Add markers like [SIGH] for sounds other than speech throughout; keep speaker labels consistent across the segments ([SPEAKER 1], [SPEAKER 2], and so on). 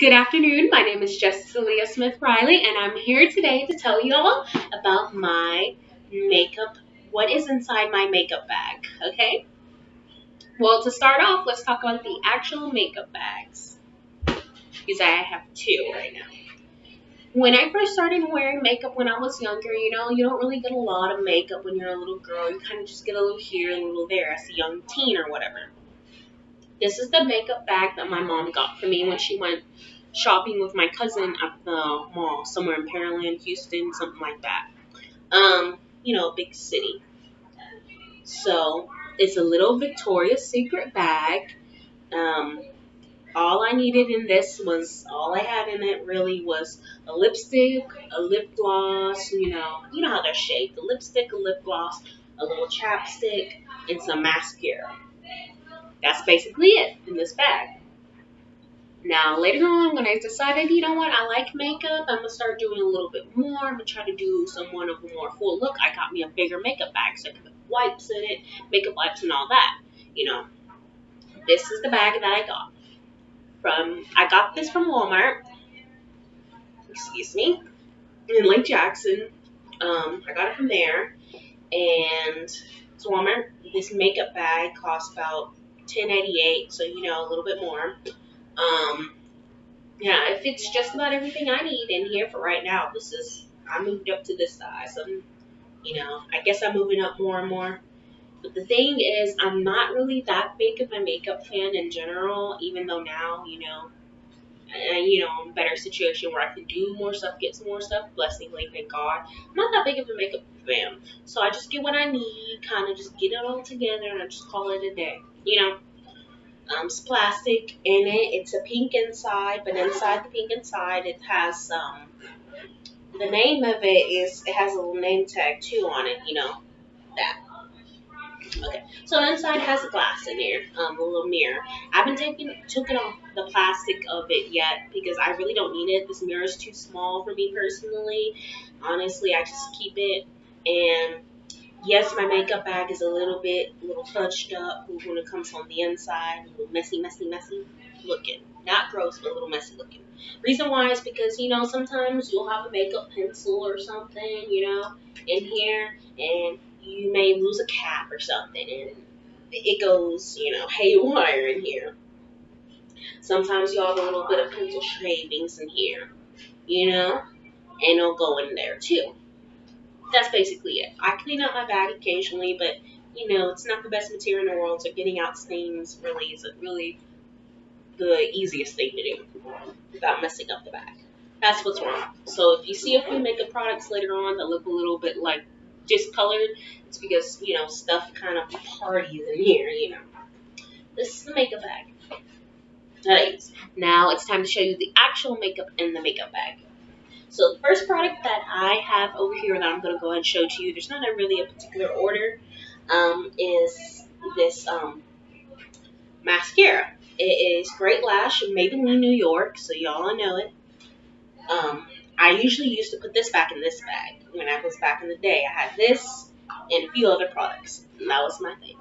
[SPEAKER 1] Good afternoon. My name is Justice Aaliyah Smith Riley, and I'm here today to tell you all about my makeup, what is inside my makeup bag, okay? Well, to start off, let's talk about the actual makeup bags, because I have two right now. When I first started wearing makeup when I was younger, you know, you don't really get a lot of makeup when you're a little girl. You kind of just get a little here, a little there as a young teen or whatever. This is the makeup bag that my mom got for me when she went shopping with my cousin at the mall somewhere in Pearland, Houston, something like that. Um, you know, a big city. So it's a little Victoria's Secret bag. Um, all I needed in this was all I had in it really was a lipstick, a lip gloss, you know, you know how they're shaped. A lipstick, a lip gloss, a little chapstick, and some mascara. That's basically it in this bag. Now, later on, when I decided, you know what, I like makeup, I'm going to start doing a little bit more. I'm going to try to do somewhat of a more full look. I got me a bigger makeup bag, so I can put wipes in it, makeup wipes and all that, you know. This is the bag that I got. From, I got this from Walmart. Excuse me. In Lake Jackson. Um, I got it from there. And it's Walmart. This makeup bag cost about $10.88, so you know, a little bit more. Um, yeah, it fits just about everything I need in here for right now. This is, I moved up to this size. I'm, you know, I guess I'm moving up more and more. But the thing is, I'm not really that big of a makeup fan in general, even though now, you know, you know, I'm better situation where I can do more stuff, get some more stuff, blessingly, thank God. I'm not that big of a makeup fan. So I just get what I need, kind of just get it all together, and I just call it a day. You know, um, it's plastic in it. It's a pink inside, but inside the pink inside, it has um, the name of it is it has a little name tag too on it. You know that. Okay, so inside has a glass in here, um, a little mirror. I haven't taken taken off the plastic of it yet because I really don't need it. This mirror is too small for me personally. Honestly, I just keep it and yes, my makeup bag is a little bit, a little touched up when it comes on the inside, a little messy, messy, messy looking. Not gross, but a little messy looking. Reason why is because, you know, sometimes you'll have a makeup pencil or something, you know, in here, and you may lose a cap or something, and it goes, you know, haywire in here. Sometimes you have a little bit of pencil shavings in here, you know, and it'll go in there too that's basically it. I clean out my bag occasionally, but you know, it's not the best material in the world, so getting out stains really isn't really the easiest thing to do without messing up the bag. That's what's wrong. So if you see a few makeup products later on that look a little bit like discolored, it's because, you know, stuff kind of parties in here, you know. This is the makeup bag. Alright, now it's time to show you the actual makeup in the makeup bag. So the first product that I have over here that I'm going to go ahead and show to you, there's not a really a particular order, um, is this um, mascara. It is Great Lash Maybelline, New York, so y'all know it. Um, I usually used to put this back in this bag when I was back in the day. I had this and a few other products, and that was my thing.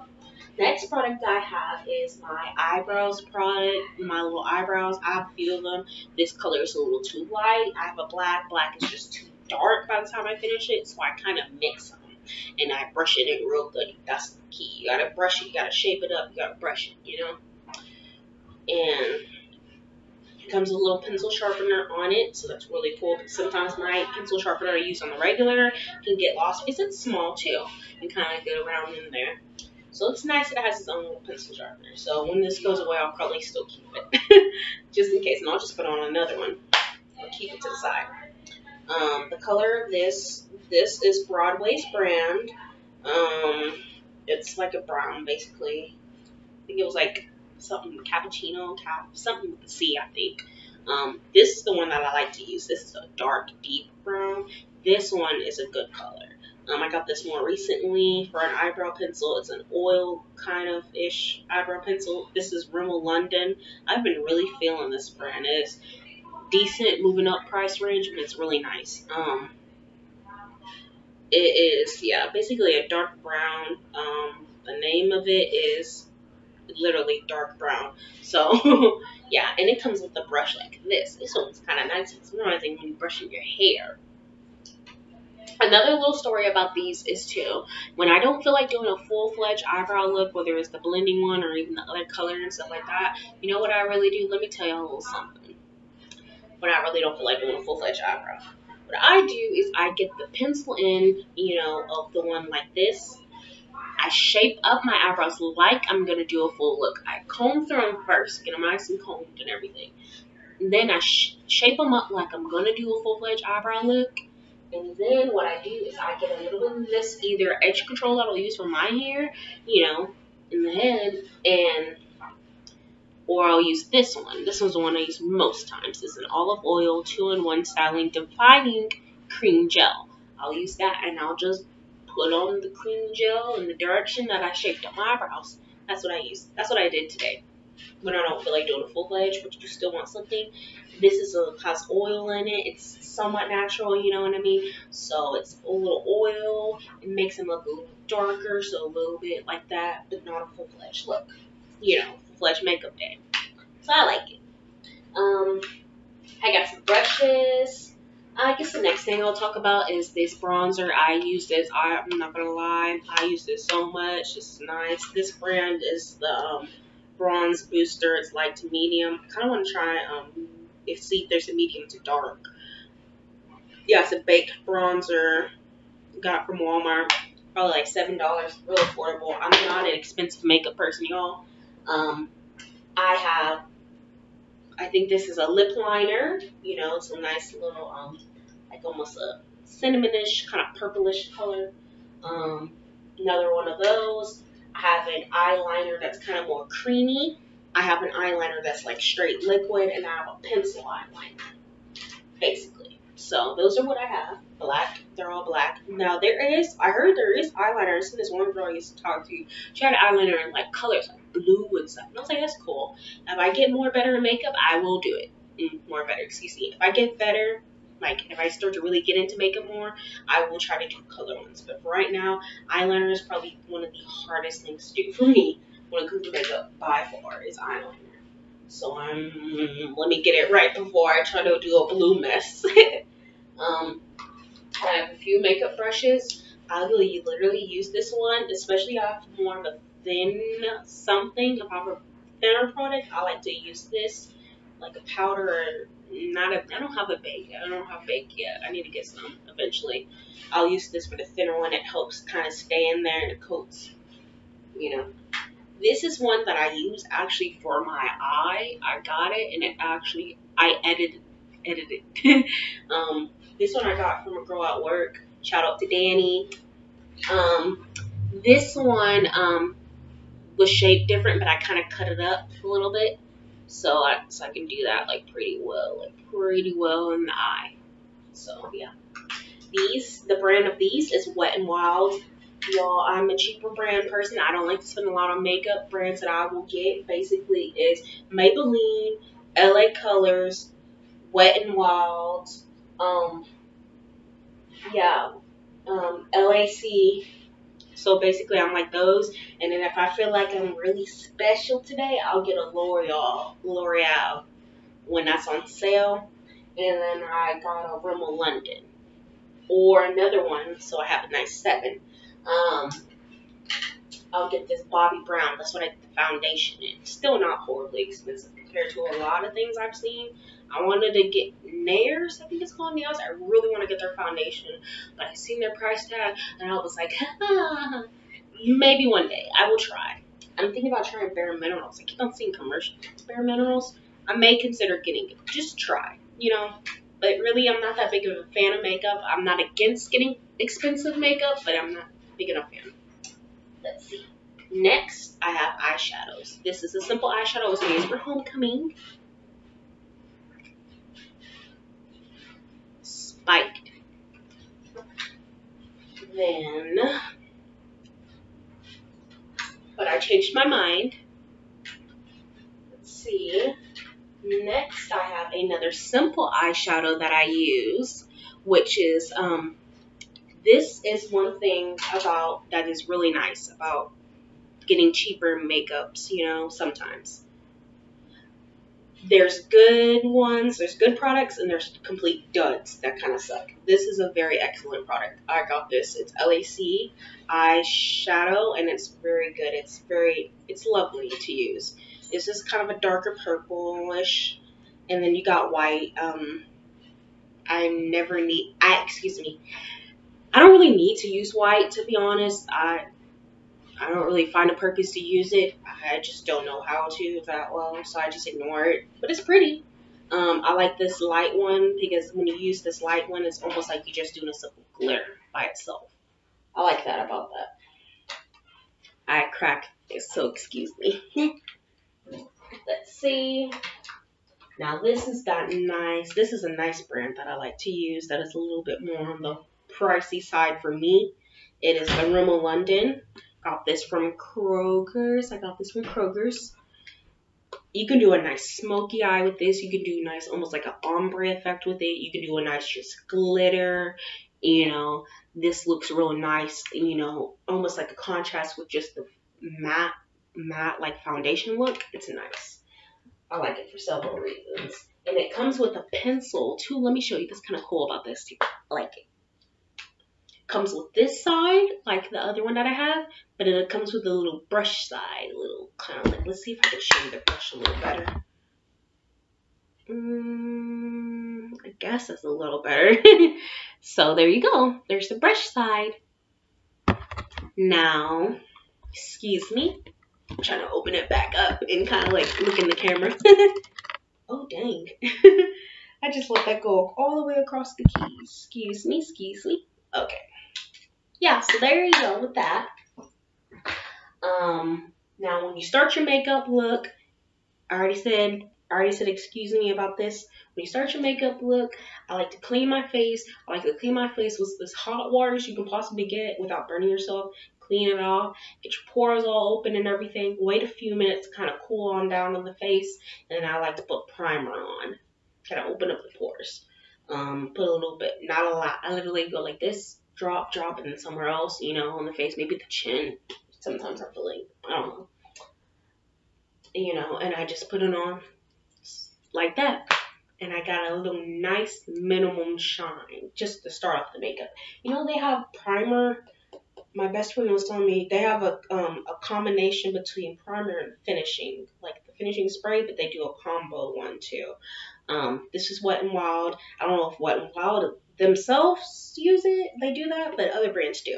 [SPEAKER 1] Next product I have is my eyebrows product, my little eyebrows. I of them. This color is a little too light. I have a black. Black is just too dark by the time I finish it, so I kind of mix them. And I brush it in real good. That's the key. You gotta brush it, you gotta shape it up, you gotta brush it, you know? And it comes a little pencil sharpener on it, so that's really cool. But sometimes my pencil sharpener I use on the regular can get lost because it's small too. And kind of get around in there. So it's nice that it has its own little pencil sharpener. So when this goes away, I'll probably still keep it. [LAUGHS] just in case. And I'll just put on another one. I'll keep it to the side. Um, the color of this, this is Broadway's brand. Um, it's like a brown, basically. I think it was like something cappuccino, cap, something with a C, I think. Um, this is the one that I like to use. This is a dark, deep brown. This one is a good color. Um, I got this more recently for an eyebrow pencil. It's an oil kind of ish eyebrow pencil. This is Rimmel London. I've been really feeling this brand. It is decent moving up price range, but it's really nice. Um, it is, yeah, basically a dark brown. Um, the name of it is literally dark brown. So [LAUGHS] yeah, and it comes with a brush like this. This one's kind of nice. It's amazing when you're brushing your hair. Another little story about these is too, when I don't feel like doing a full-fledged eyebrow look, whether it's the blending one or even the other color and stuff like that, you know what I really do? Let me tell you a little something. When I really don't feel like doing a full-fledged eyebrow. What I do is I get the pencil in, you know, of the one like this. I shape up my eyebrows like I'm to do a full look. I comb through them first, get them nice and combed and everything. Then I sh shape them up like I'm to do a full-fledged eyebrow look and then what I do is I get a little bit of this either edge control that I'll use for my hair, you know, in the head, and or I'll use this one. This one's the one I use most times. It's an olive oil two-in-one styling defining cream gel. I'll use that and I'll just put on the cream gel in the direction that I shaped up my eyebrows. That's what I use. That's what I did today when I don't feel like doing a full edge, but you still want something. This is a has oil in it. It's somewhat natural, you know what I mean? So it's a little oil. It makes them look a little darker, so a little bit like that, but not a full fledged look. You know, full fledged makeup day. So I like it. Um, I got some brushes. I guess the next thing I'll talk about is this bronzer. I use this. I, I'm not gonna lie, I use this so much. It's nice. This brand is the um, bronze booster. It's light to medium. Kind of want to try um if see if there's a medium to dark. Yeah, it's a baked bronzer. Got from Walmart. Probably like seven dollars. Real affordable. I'm not an expensive makeup person, y'all. Um, I have. I think this is a lip liner. You know, it's a nice little um, like almost a cinnamonish kind of purplish color. Um, another one of those. I have an eyeliner that's kind of more creamy. I have an eyeliner that's like straight liquid, and I have a pencil eyeliner, basically. So those are what I have. Black. They're all black. Now there is, I heard there is eyeliner. I seen this one girl I used to talk to. She had eyeliner in like colors, like blue and stuff. And I was like, that's cool. If I get more better in makeup, I will do it. Mm, more better, excuse me. If I get better, like if I start to really get into makeup more, I will try to do color ones. But for right now, eyeliner is probably one of the hardest things to do for me when it comes to makeup by far is eyeliner. So I'm let me get it right before I try to do a blue mess. [LAUGHS] um, I have a few makeup brushes. I will literally use this one, especially if I have more of a thin something. If I have a thinner product, I like to use this like a powder not a, I don't have a bake. I don't have bake yet. I need to get some eventually. I'll use this for the thinner one. It helps kind of stay in there and it coats, you know. This is one that I use actually for my eye. I got it and it actually, I edited, edited. [LAUGHS] um, this one I got from a girl at work. Shout out to Danny. Um, this one, um, was shaped different, but I kind of cut it up a little bit so I, so I can do that like pretty well, like pretty well in the eye. So yeah. These, the brand of these is Wet and Wild. Y'all, I'm a cheaper brand person. I don't like to spend a lot on makeup. Brands that I will get basically is Maybelline, LA Colors, Wet and Wild, um, yeah, um, LAC, so basically, I'm like those. And then if I feel like I'm really special today, I'll get a L'Oreal, L'Oreal when that's on sale. And then I got a Rimmel London or another one, so I have a nice seven. Um, I'll get this Bobbi Brown. That's what I the foundation in. Still not horribly expensive compared to a lot of things I've seen. I wanted to get NARS, I think it's called NARS. I really want to get their foundation, but I seen their price tag and I was like, maybe one day I will try. I'm thinking about trying Bare Minerals. I keep on seeing commercials Bare Minerals. I may consider getting it. Just try, you know. But really, I'm not that big of a fan of makeup. I'm not against getting expensive makeup, but I'm not big enough fan. Let's see. Next, I have eyeshadows. This is a simple eyeshadow. I was made for homecoming. Then, but I changed my mind. Let's see. Next, I have another simple eyeshadow that I use, which is, um, this is one thing about, that is really nice about getting cheaper makeups, you know, sometimes. There's good ones, there's good products, and there's complete duds that kind of suck. This is a very excellent product. I got this. It's LAC eyeshadow, and it's very good. It's very, it's lovely to use. This is kind of a darker purplish, and then you got white. Um, I never need, I excuse me, I don't really need to use white to be honest. I I don't really find a purpose to use it. I just don't know how to that well, so I just ignore it. But it's pretty. Um, I like this light one because when you use this light one, it's almost like you're just doing a simple glitter by itself. I like that about that. I crack so excuse me. [LAUGHS] Let's see. Now this is that nice. This is a nice brand that I like to use. That is a little bit more on the pricey side for me. It is the Rimmel London. Got this from Kroger's. I got this from Kroger's. You can do a nice smoky eye with this. You can do nice, almost like an ombre effect with it. You can do a nice just glitter. You know, this looks real nice. You know, almost like a contrast with just the matte, matte like foundation look. It's nice. I like it for several reasons. And it comes with a pencil too. Let me show you. This kind of cool about this. I like it comes with this side, like the other one that I have, but it comes with a little brush side, little kind of like, let's see if I can show you the brush a little better. Mm, I guess that's a little better. [LAUGHS] so there you go. There's the brush side. Now, excuse me, I'm trying to open it back up and kind of like look in the camera. [LAUGHS] oh, dang. [LAUGHS] I just let that go all the way across the keys. Excuse me, excuse me. Okay yeah, so there you go with that. Um, now when you start your makeup look, I already said, I already said excuse me about this. When you start your makeup look, I like to clean my face. I like to clean my face with as hot water as you can possibly get without burning yourself. Clean it off, get your pores all open and everything. Wait a few minutes, to kind of cool on down on the face, and then I like to put primer on, kind of open up the pores. Um, put a little bit, not a lot. I literally go like this, drop, drop, and then somewhere else, you know, on the face, maybe the chin. Sometimes I feel like, I don't know. You know, and I just put it on like that. And I got a little nice minimum shine just to start off the makeup. You know, they have primer. My best friend was telling me they have a um, a combination between primer and finishing, like the finishing spray, but they do a combo one too. Um, this is Wet and Wild. I don't know if Wet and Wild themselves use it, they do that, but other brands do.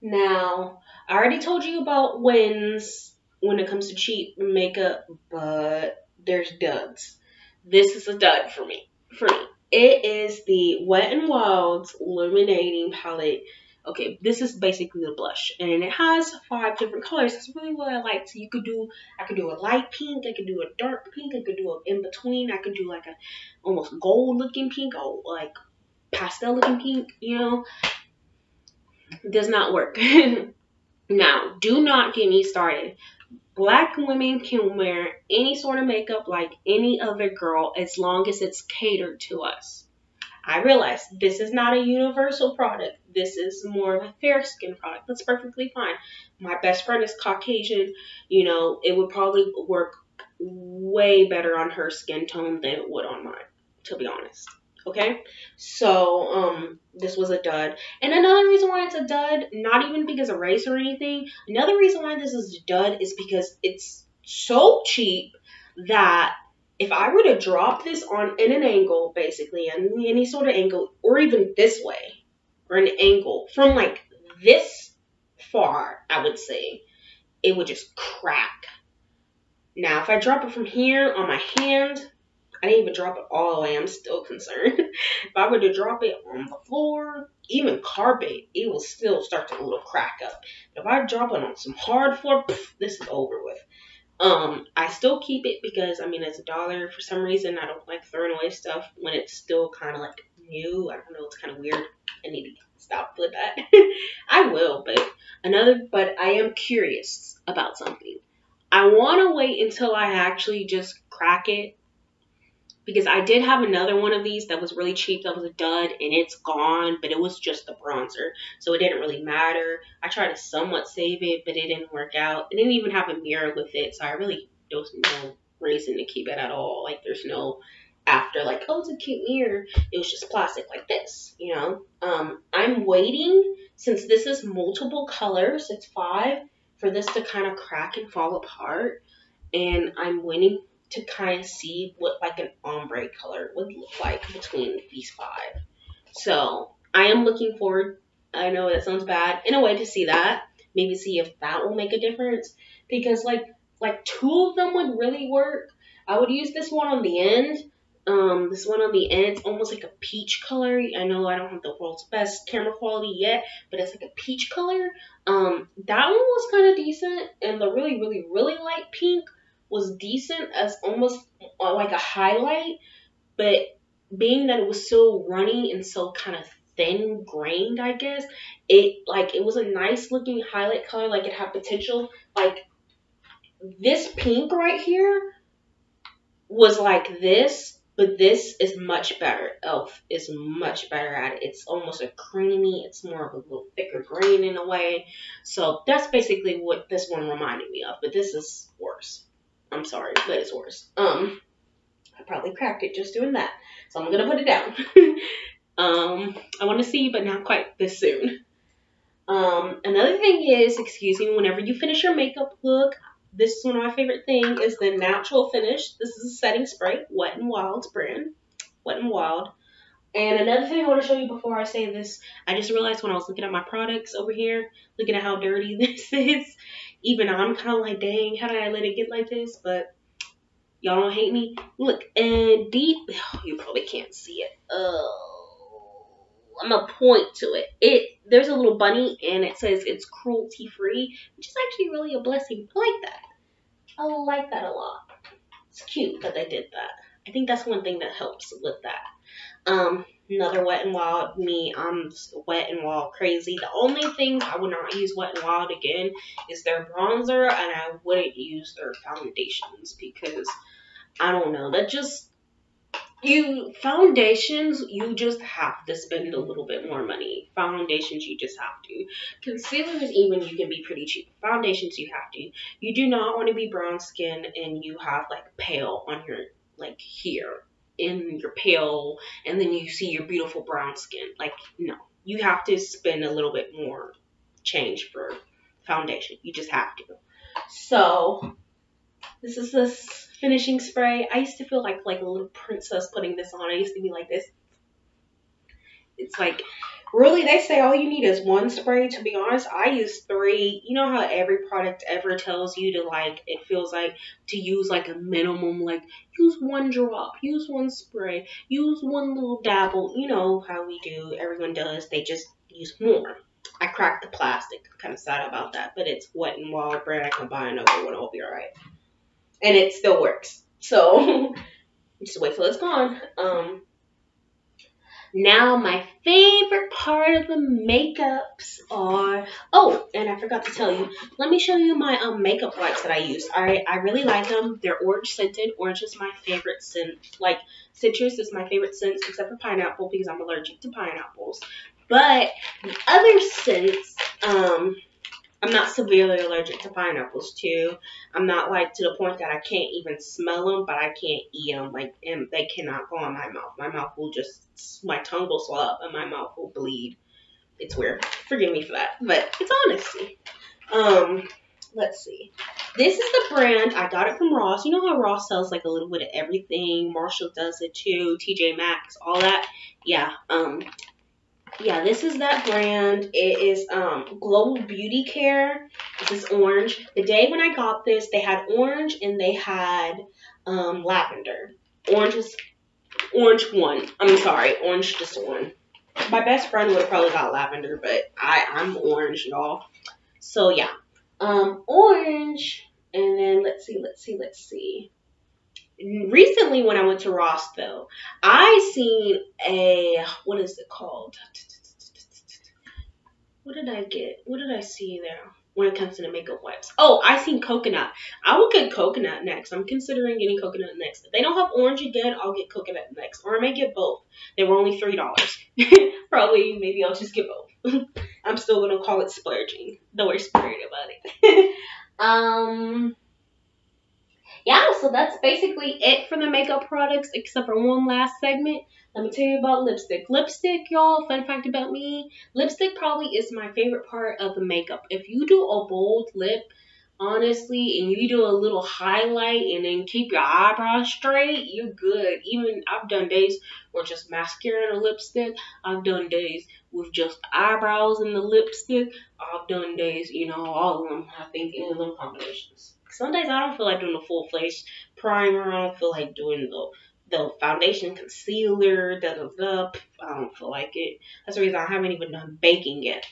[SPEAKER 1] Now, I already told you about wins when it comes to cheap makeup, but there's duds. This is a dud for me. For me. It is the Wet n Wild's Illuminating Palette okay, this is basically the blush, and it has five different colors. That's really what I like. So you could do, I could do a light pink, I could do a dark pink, I could do an in between, I could do like a almost gold looking pink, or like pastel looking pink. You know, does not work. [LAUGHS] now, do not get me started. Black women can wear any sort of makeup like any other girl as long as it's catered to us. I realize this is not a universal product. This is more of a fair skin product. That's perfectly fine. My best friend is Caucasian. You know, it would probably work way better on her skin tone than it would on mine, to be honest. Okay? So, um, this was a dud. And another reason why it's a dud, not even because of race or anything, another reason why this is a dud is because it's so cheap that if I were to drop this on in an angle, basically, in any sort of angle, or even this way, or an angle from like this far, I would say, it would just crack. Now, if I drop it from here on my hand, I didn't even drop it all the way. I'm still [LAUGHS] concerned. if I were to drop it on the floor, even carpet, it will still start to little crack up. If I drop it on some hard floor, pff, this is over with. Um, I still keep it because I mean it's a dollar. For some reason, I don't like throwing away stuff when it's still kind of like new. I don't know. It's kind of weird. I need to stop with that. [LAUGHS] I will, but another. But I am curious about something. I want to wait until I actually just crack it because I did have another one of these that was really cheap that was a dud and it's gone, but it was just the bronzer. So it didn't really matter. I tried to somewhat save it, but it didn't work out. It didn't even have a mirror with it, so I really there's no reason to keep it at all. Like there's no after like, oh it's a cute mirror. It was just plastic like this, you know. Um I'm waiting since this is multiple colors, it's five, for this to kind of crack and fall apart. And I'm waiting to kind of see what like an ombre color would look like between these five. So I am looking forward. I know that sounds bad in a way to see that. Maybe see if that will make a difference because like like two of them would really work. I would use this one on the end. Um, this one on the end, it's almost like a peach color. I know I don't have the world's best camera quality yet, but it's like a peach color. Um, that one was kind of decent, and the really, really, really light pink was decent as almost uh, like a highlight, but being that it was so runny and so kind of thin grained, I guess, it like it was a nice looking highlight color, like it had potential. Like this pink right here was like this, but this is much better. Elf is much better at it. It's almost a creamy, it's more of a little thicker green in a way. So that's basically what this one reminded me of, but this is worse. I'm sorry, but it's worse. Um, I probably cracked it just doing that. So I'm gonna put it down. [LAUGHS] um, I want to see, but not quite this soon. Um, another thing is, excuse me, whenever you finish your makeup look, this is one of my favorite things is the natural finish. This is a setting spray, Wet n Wild's brand, Wet n Wild. And another thing I want to show you before I say this, I just realized when I was looking at my products over here, looking at how dirty [LAUGHS] this is, even I'm kind of like, dang, how did I let it get like this? But y'all don't hate me. Look, and deep, oh, you probably can't see it. Oh, I'm gonna point to it. It there's a little bunny and it says it's cruelty free, which is actually really a blessing. I like that. I like that a lot. It's cute that they did that. I think that's one thing that helps with that. Um, another Wet n Wild. Me, I'm Wet n Wild crazy. The only thing I would not use Wet n Wild again is their bronzer, and I wouldn't use their foundations because I don't know. That just you foundations you just have to spend a little bit more money foundations you just have to concealers even you can be pretty cheap foundations you have to you do not want to be brown skin and you have like pale on your like here in your pale and then you see your beautiful brown skin. Like, no. You have to spend a little bit more change for foundation. You just have to. So, this is this finishing spray. I used to feel like like a little princess putting this on. I used to be like this. It's like really they say all you need is one spray to be honest. I use three. You know how every product ever tells you to like it feels like to use like a minimum like use one drop use one spray use one little dabble. You know how we do. Everyone does. They just use more. I cracked the plastic. I'm kind of sad about that but it's wet and wild brand. I can buy another one it'll be all right and it still works. So [LAUGHS] just wait till it's gone. Um now, my favorite part of the makeups are, oh, and I forgot to tell you, let me show you my um, makeup wipes that I use. I, I really like them. They're orange scented. Orange is my favorite scent. Like, citrus is my favorite scent, except for pineapple because I'm allergic to pineapples. But the other scents, um, I'm not severely allergic to pineapples too. I'm not like to the point that I can't even smell them, but I can't eat them. Like, and they cannot go in my mouth. My mouth will just, my tongue will swell up and my mouth will bleed. It's weird. Forgive me for that, but it's honesty. Um, let's see. This is the brand. I got it from Ross. You know how Ross sells like a little bit of everything. Marshall does it too. TJ Maxx, all that. Yeah. Um, yeah, this is that brand. It is um, Global Beauty Care. This is orange. The day when I got this, they had orange and they had um, lavender. Orange is orange one. I'm sorry, orange just one. My best friend would have probably got lavender, but I I'm orange, y'all. So yeah, um, orange, and then let's see, let's see, let's see recently when I went to Ross though, I seen a what is it called? What did I get? What did I see there? when it comes to the makeup wipes. Oh, I seen coconut. I will get coconut next. I'm considering getting coconut next. If they don't have orange again, I'll get coconut next. Or I may get both. They were only $3. [LAUGHS] Probably, maybe I'll just get both. [LAUGHS] I'm still to call it splurging. Though we're splurging about it. [LAUGHS] um yeah, so that's basically it for the makeup products, except for one last segment. Let me tell you about lipstick. Lipstick, y'all, fun fact about me, lipstick probably is my favorite part of the makeup. If you do a bold lip, honestly, and you do a little highlight and then keep your eyebrows straight, you're good. Even I've done days where just mascara and a lipstick. I've done days with just eyebrows and the lipstick. I've done days, you know, all of them, I think, in little combinations. Some days I don't feel like doing the full face primer. I don't feel like doing the the foundation concealer. Da da da. I don't feel like it. That's the reason I haven't even done baking yet.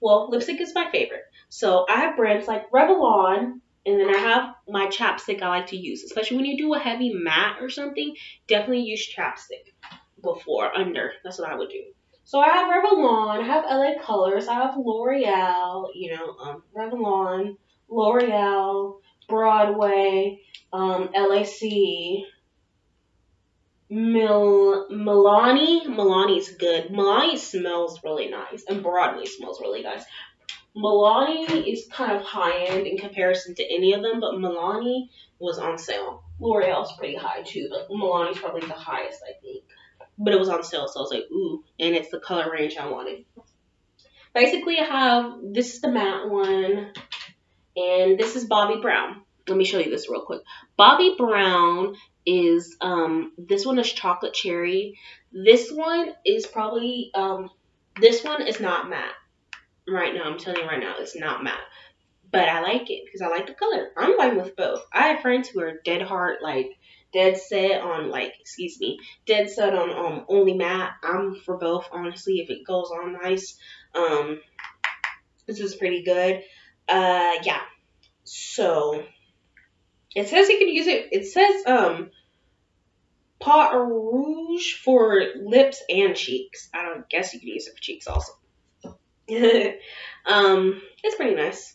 [SPEAKER 1] Well, lipstick is my favorite. So I have brands like Revlon, and then I have my chapstick I like to use, especially when you do a heavy matte or something. Definitely use chapstick before under. That's what I would do. So I have Revlon, I have LA Colors, I have L'Oreal, you know, um, Revlon, L'Oreal, Broadway, um, LAC, Mil Milani. Milani's good. Milani smells really nice, and Broadway smells really nice. Milani is kind of high end in comparison to any of them, but Milani was on sale. L'Oreal's pretty high too, but Milani's probably the highest, I think. But it was on sale, so I was like, ooh, and it's the color range I wanted. Basically, I have this is the matte one. And this is Bobbi Brown. Let me show you this real quick. Bobbi Brown is, um, this one is chocolate cherry. This one is probably, um, this one is not matte. Right now, I'm telling you right now, it's not matte. But I like it because I like the color. I'm fine with both. I have friends who are dead hard, like, dead set on like excuse me dead set on um only matte i'm for both honestly if it goes on nice um this is pretty good uh, yeah. So it says you can use it. It says um pot rouge for lips and cheeks. I don't guess you can use it for cheeks also. [LAUGHS] um, it's pretty nice.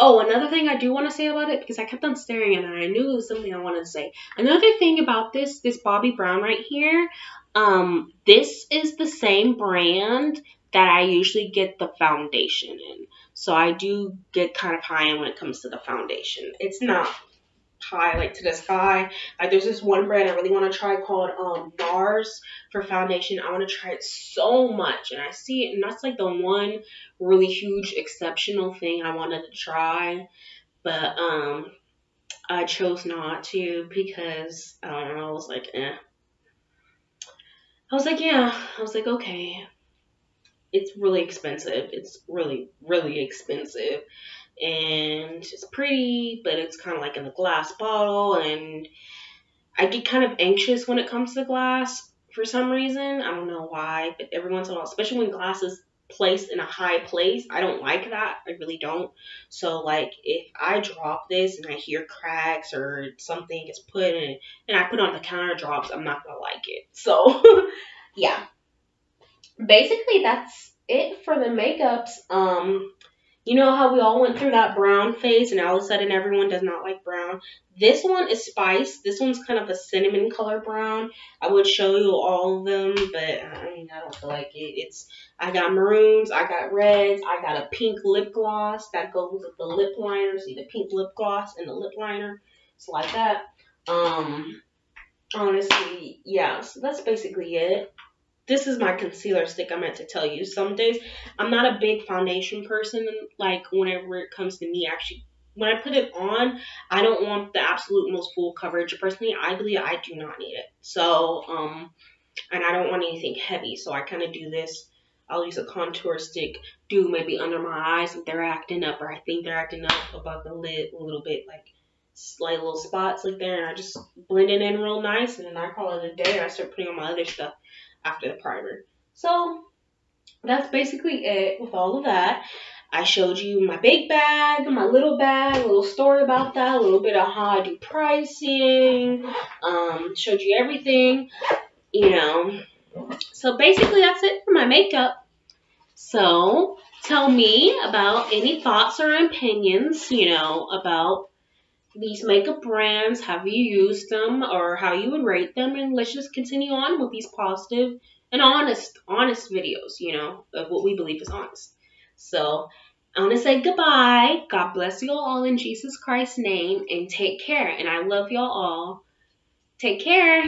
[SPEAKER 1] Oh, another thing I do want to say about it because I kept on staring at it. I knew it was something I wanted to say. Another thing about this, this Bobbi Brown right here, um, this is the same brand that I usually get the foundation in. So I do get kind of high end when it comes to the foundation. It's not high like to the sky. Like there's this one brand I really want to try called um NARS for foundation. I want to try it so much and I see it and that's like the one really huge exceptional thing I wanted to try. But um I chose not to because I don't know, I was like eh. I was like, yeah. I was like, okay it's really expensive. It's really, really expensive. And it's pretty, but it's kind of like in a glass bottle. And I get kind of anxious when it comes to glass for some reason. I don't know why, but every once in a while, especially when glass is placed in a high place, I don't like that. I really don't. So, like, if I drop this and I hear cracks or something gets put in and I put on the counter drops, I'm not gonna like it. So, [LAUGHS] yeah basically that's it for the makeups. Um, you know how we all went through that brown phase and all of a sudden everyone does not like brown. This one is spice. This one's kind of a cinnamon color brown. I would show you all of them, but I mean, I don't feel like it. It's, I got maroons, I got reds, I got a pink lip gloss that goes with the lip liner. See the pink lip gloss and the lip liner. It's like that. Um, honestly, yeah, so that's basically it this is my concealer stick I meant to tell you. Some days I'm not a big foundation person. Like whenever it comes to me actually when I put it on, I don't want the absolute most full coverage. Personally, I believe I do not need it. So, um, and I don't want anything heavy. So I kind of do this. I'll use a contour stick, do maybe under my eyes if they're acting up or I think they're acting up above the lid a little bit, like slight little spots like there. And I just blend it in real nice and then I call it a day. And I start putting on my other stuff after the primer. So that's basically it with all of that. I showed you my big bag, my little bag, a little story about that, a little bit of how I do pricing, um, showed you everything, you know. So basically that's it for my makeup. So tell me about any thoughts or opinions, you know, about these makeup brands. Have you used them or how you would rate them? And let's just continue on with these positive and honest, honest videos, you know, of what we believe is honest. So I want to say goodbye. God bless you all in Jesus Christ's name and take care. And I love y'all all. Take care.